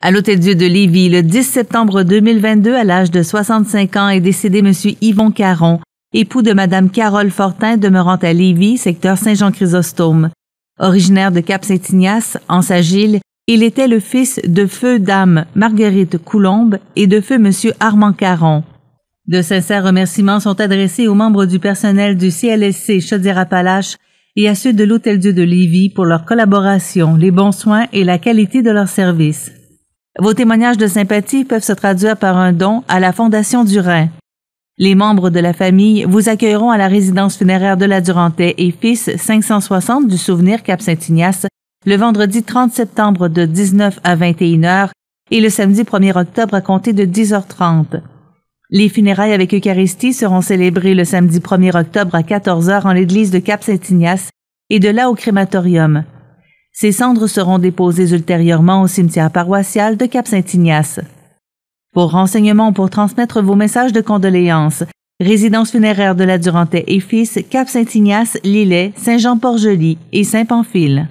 À l'Hôtel-Dieu de Lévis, le 10 septembre 2022, à l'âge de 65 ans, est décédé M. Yvon Caron, époux de Mme Carole Fortin demeurant à Lévis, secteur Saint-Jean-Chrysostome. Originaire de Cap-Saint-Ignace, en Sagile, il était le fils de feu dame Marguerite Coulombe et de feu M. Armand Caron. De sincères remerciements sont adressés aux membres du personnel du CLSC Chaudière-Appalaches et à ceux de l'Hôtel-Dieu de Lévis pour leur collaboration, les bons soins et la qualité de leurs services. Vos témoignages de sympathie peuvent se traduire par un don à la Fondation du Rhin. Les membres de la famille vous accueilleront à la résidence funéraire de la Durantais et Fils 560 du Souvenir Cap-Saint-Ignace le vendredi 30 septembre de 19 à 21 heures et le samedi 1er octobre à compter de 10h30. Les funérailles avec Eucharistie seront célébrées le samedi 1er octobre à 14h en l'église de Cap-Saint-Ignace et de là au crématorium. Ces cendres seront déposées ultérieurement au cimetière paroissial de Cap-Saint-Ignace. Pour renseignements ou pour transmettre vos messages de condoléances, résidence funéraire de la Durantais et Fils, Cap-Saint-Ignace, Lillet, Saint-Jean-Port-Joli et Saint-Pamphile.